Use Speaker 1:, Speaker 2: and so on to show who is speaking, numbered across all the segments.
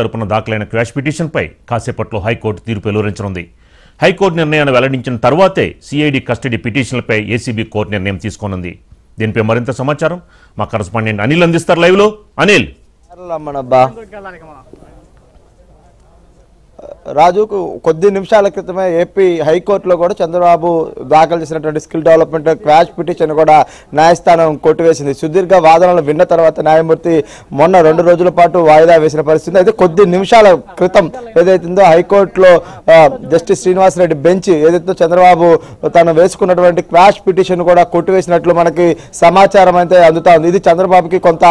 Speaker 1: తరపున దాఖలైన క్వాష్ పిటిషన్పై కాసేపట్లో హైకోర్టు తీర్పు వెలువరించనుంది. హైకోర్టు నిర్ణయాన్ని వెల్లడించిన తర్వాతే సిఐడి కస్టడీ పిటిషన్లపై ఏసీబీ కోర్టు నిర్ణయం తీసుకోనుంది. దీనిపై మరింత సమాచారం మా కరస్పాండెంట్ అనిల్ అందిస్తారు లైవ్లో. అనిల్.
Speaker 2: రాజుకు కొద్ది నిమిషాల క్రితమే ఏపీ హైకోర్టులో కూడా చంద్రబాబు దాఖలు చేసినటువంటి స్కిల్ డెవలప్మెంట్ క్వాష్ పిటిషన్ కూడా న్యాయస్థానం కొట్టివేసింది. సుదీర్ఘ వాదనలు విన్న తర్వాత న్యాయమూర్తి మొన్న రెండు రోజుల పాటు వాయిదా వేసిన పరిస్థితి అయితే కొద్ది నిమిషాల క్రితం ఏదైతుందో హైకోర్టులో జస్టిస్ శ్రీనివాసరెడ్డి బెంచ్ ఏదైతే చంద్రబాబు తను వేసుకున్నటువంటి క్వాష్ పిటిషన్ కూడా కొట్టివేసినట్లు మనకి సమాచారం అయితే అందుతా ఉంది. ఇది చంద్రబాబుకి కొంత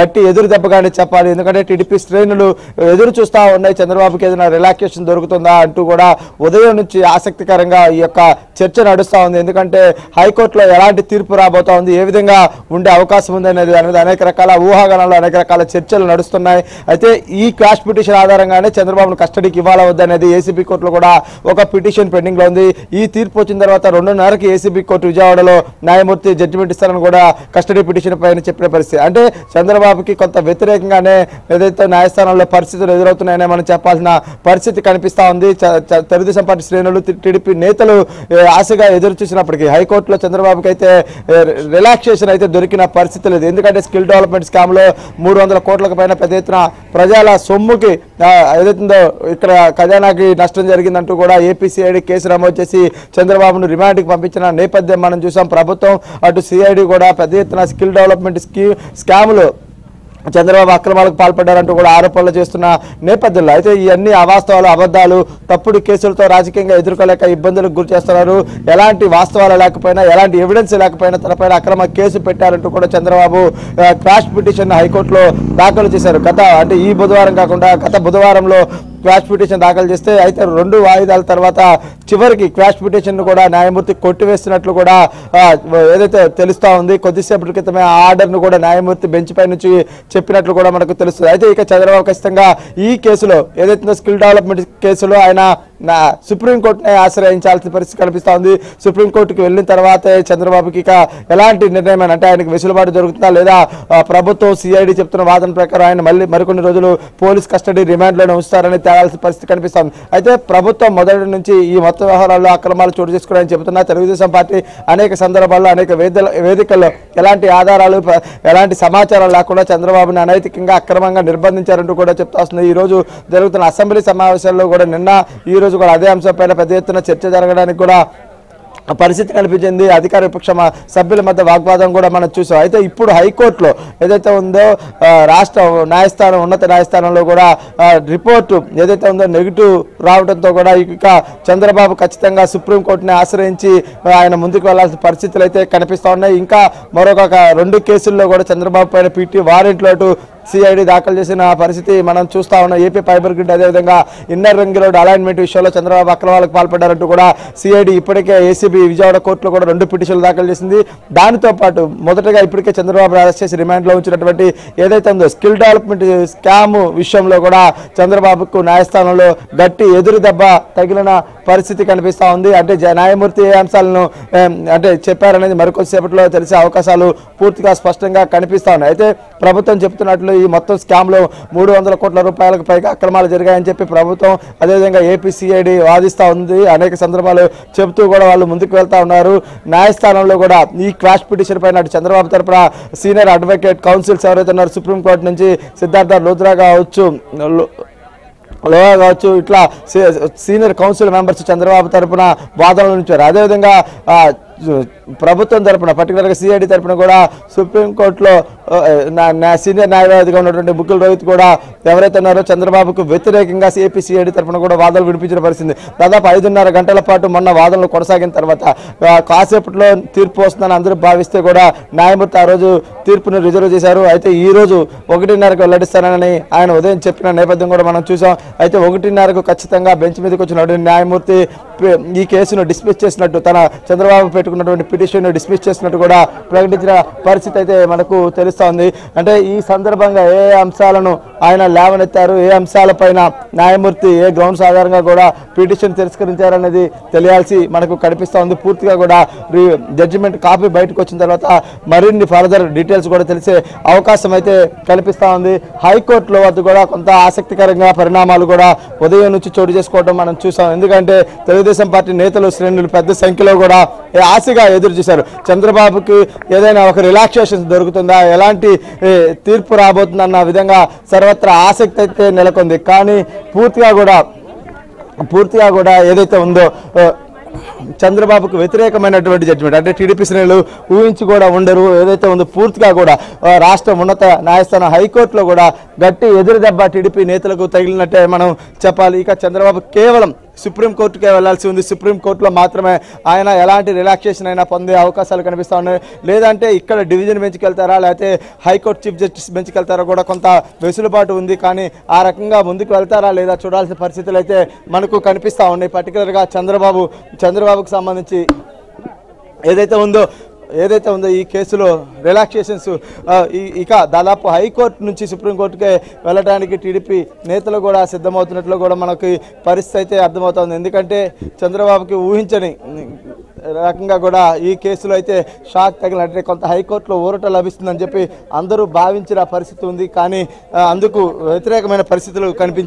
Speaker 2: గట్టి ఎదురు దెబ్బగానే చెప్పాలి. ఎందుకంటే టీడీపీ శ్రేణులు ఎదురు చూస్తా ఉన్నాయి. చంద్రబాబుకి ఏదైనా రిలాక్సేషన్ దొరుకుతుందా అంటూ కూడా ఉదయం నుంచి ఆసక్తికరంగా ఈ యొక్క చర్చ నడుస్తూ ఉంది. ఎందుకంటే హైకోర్టులో ఎలాంటి తీర్పు రాబోతా ఉంది ఏ విధంగా ఉండే అవకాశం ఉంది అనేది దాని మీద అనేక రకాల ఊహాగానాలు అనేక రకాల చర్చలు నడుస్తున్నాయి. అయితే ఈ క్రాష్ పిటిషన్ ఆధారంగానే చంద్రబాబును కస్టడీకి ఇవ్వాలా వద్దనేది ఏసీబీ కోర్టులో కూడా ఒక పిటిషన్ పెండింగ్లో ఉంది. ఈ తీర్పు వచ్చిన తర్వాత రెండున్నరకి ఏసీబీ కోర్టు విజయవాడలో న్యాయమూర్తి జడ్జిమెంట్ ఇస్తారని కూడా కస్టడీ పిటిషన్ పైన చెప్పిన పరిస్థితి. అంటే చంద్రబాబుకి కొంత వ్యతిరేకంగానే ఏదైతే న్యాయస్థానంలో పరిస్థితులు ఎదురవుతున్నాయనే మనం చెప్పాల్సిన పరిస్థితి కనిపిస్తా ఉంది. తెలుగుదేశం పార్టీ శ్రేణులు టీడీపీ నేతలు ఆశగా ఎదురు చూసినప్పటికీ హైకోర్టులో చంద్రబాబుకి అయితే రిలాక్సేషన్ అయితే దొరికిన పరిస్థితి లేదు. ఎందుకంటే స్కిల్ డెవలప్మెంట్ స్కామ్లో మూడు వందల కోట్లకు పైన పెద్ద ఎత్తున ప్రజల సొమ్ముకి ఏదైతుందో ఇక్కడ ఖజానాకి నష్టం జరిగిందంటూ కూడా ఏపీసీఐడి కేసు నమోదు చేసి చంద్రబాబును రిమాండ్కి పంపించిన నేపథ్యం మనం చూసాం. ప్రభుత్వం అటు సిఐడి కూడా పెద్ద ఎత్తున స్కిల్ డెవలప్మెంట్ స్కీ స్కాములు చంద్రబాబు అక్రమాలకు పాల్పడ్డారంటూ కూడా ఆరోపణలు చేస్తున్న నేపథ్యంలో అయితే ఇవన్నీ అవాస్తవాలు అబద్ధాలు తప్పుడు కేసులతో రాజకీయంగా ఎదుర్కోలేక ఇబ్బందులకు గురి చేస్తున్నారు. ఎలాంటి వాస్తవాలు లేకపోయినా ఎలాంటి ఎవిడెన్స్ లేకపోయినా తనపైన అక్రమ కేసు పెట్టారంటూ కూడా చంద్రబాబు క్రాష్ పిటిషన్ హైకోర్టులో దాఖలు చేశారు. గత అంటే ఈ బుధవారం కాకుండా గత బుధవారంలో క్వాష్ పిటిషన్ దాఖలు చేస్తే అయితే రెండు వాయిదాల తర్వాత చివరికి క్వాష్ పిటిషన్ కూడా న్యాయమూర్తి కొట్టివేస్తున్నట్లు కూడా ఏదైతే తెలుస్తూ ఉంది కొద్దిసేపటి క్రితమే ఆ ఆర్డర్ను కూడా న్యాయమూర్తి బెంచ్ పై నుంచి చెప్పినట్లు కూడా మనకు తెలుస్తుంది. అయితే ఇక చంద్రబాబు ఖచ్చితంగా ఈ కేసులో ఏదైతే స్కిల్ డెవలప్మెంట్ కేసులో ఆయన నా సుప్రీంకోర్టుని ఆశ్రయించాల్సిన పరిస్థితి కనిపిస్తోంది. సుప్రీంకోర్టుకి వెళ్ళిన తర్వాతే చంద్రబాబుకి ఇక ఎలాంటి నిర్ణయం అంటే ఆయనకు వెసులుబాటు దొరుకుతుందా లేదా? ప్రభుత్వం సిఐడి చెప్తున్న వాదన ప్రకారం ఆయన మళ్ళీ మరికొన్ని రోజులు పోలీస్ కస్టడీ రిమాండ్లోనే ఉంచుతారని తేలాల్సిన పరిస్థితి కనిపిస్తోంది. అయితే ప్రభుత్వం మొదటి నుంచి ఈ మొత్తం వ్యవహారాల్లో అక్రమాలు చోటు చేసుకున్నాయని చెబుతున్నా. తెలుగుదేశం పార్టీ అనేక సందర్భాల్లో అనేక వేదికల్లో ఎలాంటి ఆధారాలు ఎలాంటి సమాచారం లేకుండా చంద్రబాబుని అనైతికంగా అక్రమంగా నిర్బంధించారంటూ కూడా చెప్తా వస్తుంది. ఈ రోజు జరుగుతున్న అసెంబ్లీ సమావేశాల్లో కూడా నిన్న ఈ ఈరోజు కూడా అదే అంశంపైన పెద్ద ఎత్తున చర్చ జరగడానికి కూడా పరిస్థితి కనిపించింది అధికార విపక్ష సభ్యుల మధ్య వాగ్వాదం కూడా మనం చూసాం. అయితే ఇప్పుడు హైకోర్టులో ఏదైతే ఉందో రాష్ట్ర న్యాయస్థానం ఉన్నత న్యాయస్థానంలో కూడా రిపోర్టు ఏదైతే ఉందో నెగిటివ్ రావడంతో కూడా ఇక చంద్రబాబు ఖచ్చితంగా సుప్రీంకోర్టుని ఆశ్రయించి ఆయన ముందుకు వెళ్ళాల్సిన పరిస్థితులు అయితే కనిపిస్తూ ఉన్నాయి. ఇంకా మరొక రెండు కేసుల్లో కూడా చంద్రబాబు పైన పీటీ వారెంట్లు అటు సిఐడి దాఖలు చేసిన పరిస్థితి మనం చూస్తా ఉన్నాం. ఏపీ ఫైబర్ గ్రిడ్ అదేవిధంగా ఇన్నర్ రింగ్ రోడ్ అలైన్మెంట్ విషయంలో చంద్రబాబు అక్రమాలకు పాల్పడ్డారంటూ కూడా సిఐడి ఇప్పటికే ఏసీబీ విజయవాడ కోర్టులో కూడా రెండు పిటిషన్లు దాఖలు చేసింది. దానితో పాటు మొదటగా ఇప్పటికే చంద్రబాబు అరెస్ట్ చేసి రిమాండ్లో ఉంచినటువంటి ఏదైతే ఉందో స్కిల్ డెవలప్మెంట్ స్కామ్ విషయంలో కూడా చంద్రబాబుకు న్యాయస్థానంలో గట్టి ఎదురు దెబ్బ తగిలిన పరిస్థితి కనిపిస్తూ ఉంది. అంటే జ- న్యాయమూర్తి ఏ అంశాలను అంటే చెప్పారనేది మరికొద్దిసేపట్లో తెలిసే అవకాశాలు పూర్తిగా స్పష్టంగా కనిపిస్తూ ఉన్నాయి. అయితే ప్రభుత్వం చెప్తున్నట్లు ఈ మొత్తం స్కామ్లో మూడు వందల కోట్ల రూపాయలకు పైగా అక్రమాలు జరిగాయని చెప్పి ప్రభుత్వం అదేవిధంగా ఏపీసీఐడి వాదిస్తూ ఉంది. అనేక సందర్భాలు చెబుతూ కూడా వాళ్ళు ముందుకు వెళ్తా ఉన్నారు. న్యాయస్థానంలో కూడా ఈ క్వాష్ పిటిషన్ పైన అటు చంద్రబాబు తరపున సీనియర్ అడ్వకేట్ కౌన్సిల్స్ ఎవరైతే ఉన్నారో సుప్రీంకోర్టు నుంచి సిద్ధార్థ లోద్రా కావచ్చు లోయా కావచ్చు ఇట్లా సీనియర్ కౌన్సిల్ మెంబర్స్ చంద్రబాబు తరపున వాదనలు నుంచారు అదేవిధంగా ప్రభుత్వం తరపున పర్టికులర్గా సిఐడి తరపున కూడా సుప్రీంకోర్టులో నా- సీనియర్ న్యాయవాదిగా ఉన్నటువంటి ముకుల్ రోహిత్ కూడా ఎవరైతే ఉన్నారో చంద్రబాబుకు వ్యతిరేకంగా ఏపీ సిఐడి తరపున కూడా వాదనలు వినిపించిన పరిస్థితి. దాదాపు ఐదున్నర గంటల పాటు మొన్న వాదనలు కొనసాగిన తర్వాత కాసేపట్లో తీర్పు వస్తుందని అందరూ భావిస్తే కూడా న్యాయమూర్తి ఆ రోజు తీర్పును రిజర్వ్ చేశారు. అయితే ఈ రోజు ఒకటిన్నరకు వెల్లడిస్తానని ఆయన ఉదయం చెప్పిన నేపథ్యం కూడా మనం చూసాం అయితే ఒకటిన్నరకు ఖచ్చితంగా బెంచ్ మీదకి వచ్చిన న్యాయమూర్తి ఈ కేసును డిస్మిస్ చేసినట్టు తన చంద్రబాబు పెట్టుకున్నటువంటి పిటిషన్ డిస్మిస్ చేసినట్టు కూడా ప్రకటించిన పరిస్థితి అయితే మనకు తెలుస్తోంది. అంటే ఈ సందర్భంగా ఏ అంశాలను ఆయన లేవనెత్తారు ఏ అంశాలపైన న్యాయమూర్తి ఏ గ్రౌండ్స్ ఆధారంగా కూడా పిటిషన్ తిరస్కరించారనేది తెలియాల్సి మనకు కనిపిస్తోంది. పూర్తిగా కూడా జడ్జిమెంట్ కాపీ బయటకు వచ్చిన తర్వాత మరిన్ని ఫర్దర్ డీటెయిల్స్ కూడా తెలిసే అవకాశం అయితే కనిపిస్తూ ఉంది హైకోర్టులో వద్ద కూడా కొంత ఆసక్తికరంగా పరిణామాలు కూడా ఉదయం నుంచి చోటు చేసుకోవడం మనం చూసాం. ఎందుకంటే తెలుగుదేశం పార్టీ నేతలు శ్రేణులు పెద్ద సంఖ్యలో కూడా ఆశగా ఎదురు చూశారు. చంద్రబాబుకి ఏదైనా ఒక రిలాక్సేషన్ దొరుకుతుందా? ఎలాంటి తీర్పు రాబోతుందన్న విధంగా సర్వత్రా ఆసక్తి అయితే నెలకొంది. కానీ పూర్తిగా కూడా పూర్తిగా కూడా ఏదైతే ఉందో చంద్రబాబుకు వ్యతిరేకమైనటువంటి జడ్జిమెంట్ అంటే టీడీపీ శ్రేణులు ఊహించి కూడా ఉండరు. ఏదైతే ఉందో పూర్తిగా కూడా రాష్ట్రం రాష్ట్ర ఉన్నత న్యాయస్థానం హైకోర్టులో కూడా గట్టి ఎదురుదెబ్బ టీడీపీ నేతలకు తగిలినట్టే మనం చెప్పాలి. ఇక చంద్రబాబు కేవలం సుప్రీంకోర్టుకే వెళ్ళాల్సి ఉంది. సుప్రీంకోర్టులో మాత్రమే ఆయన ఎలాంటి రిలాక్సేషన్ అయినా పొందే అవకాశాలు కనిపిస్తూ ఉన్నాయి. లేదంటే ఇక్కడ డివిజన్ బెంచ్కి వెళ్తారా? లేకపోతే హైకోర్టు చీఫ్ జస్టిస్ బెంచ్కి వెళ్తారా కూడా కొంత వెసులుబాటు ఉంది. కానీ ఆ రకంగా ముందుకు వెళ్తారా లేదా చూడాల్సిన పరిస్థితులు అయితే మనకు కనిపిస్తా ఉన్నాయి. పర్టికులర్గా చంద్రబాబు చంద్రబాబుకు సంబంధించి ఏదైతే ఉందో ఏదైతే ఉందో ఈ కేసులో రిలాక్సేషన్స్ ఇక దాదాపు హైకోర్టు నుంచి సుప్రీంకోర్టుకే వెళ్ళడానికి టీడీపీ నేతలు కూడా సిద్ధమవుతున్నట్లు కూడా మనకి పరిస్థితి అయితే అర్థమవుతుంది. ఎందుకంటే చంద్రబాబుకి ఊహించని రకంగా కూడా ఈ కేసులో అయితే షాక్ తగిలినట్టే కొంత హైకోర్టులో ఊరట లభిస్తుందని చెప్పి అందరూ భావించిన పరిస్థితి ఉంది. కానీ అందుకు వ్యతిరేకమైన పరిస్థితులు కనిపించాయి.